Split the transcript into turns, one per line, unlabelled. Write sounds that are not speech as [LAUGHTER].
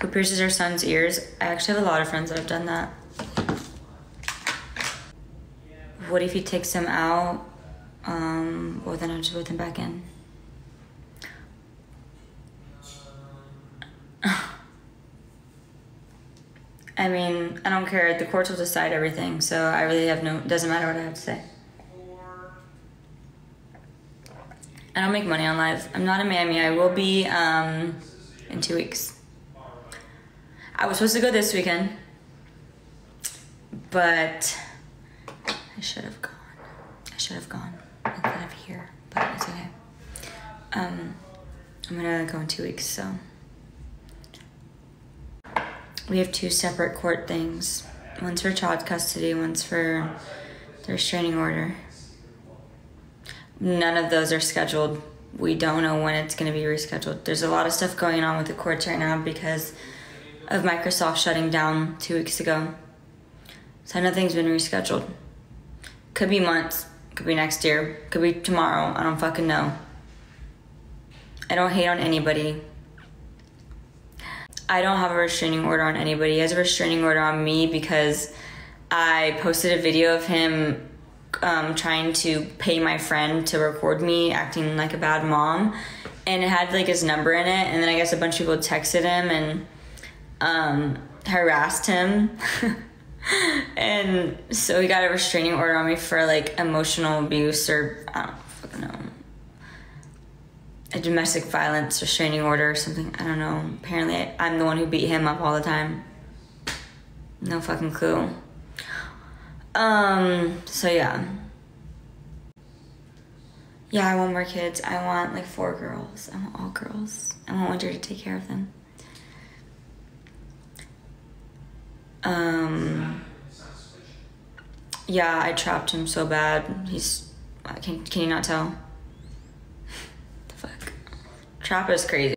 who pierces her son's ears. I actually have a lot of friends that have done that. What if he takes him out? Um, well, then I'll just put him back in. [SIGHS] I mean, I don't care. The courts will decide everything, so I really have no. Doesn't matter what I have to say. I don't make money on live. I'm not in Miami. I will be um, in two weeks. I was supposed to go this weekend, but I should have gone. I should have gone instead of here, but it's okay. Um, I'm gonna go in two weeks, so we have two separate court things. One's for child custody, one's for the restraining order. None of those are scheduled. We don't know when it's going to be rescheduled. There's a lot of stuff going on with the courts right now because of Microsoft shutting down two weeks ago. So nothing's been rescheduled. Could be months, could be next year, could be tomorrow. I don't fucking know. I don't hate on anybody. I don't have a restraining order on anybody. He has a restraining order on me because I posted a video of him um, trying to pay my friend to record me acting like a bad mom, and it had like his number in it. And then I guess a bunch of people texted him and um, harassed him. [LAUGHS] and so he got a restraining order on me for like emotional abuse or I don't fucking know a domestic violence restraining order or something. I don't know. Apparently, I'm the one who beat him up all the time. No fucking clue. Um, so yeah. Yeah, I want more kids. I want like four girls. I want all girls. I want Winter to take care of them. Um, yeah, I trapped him so bad. He's, can, can you not tell? [LAUGHS] the fuck? Trap is crazy.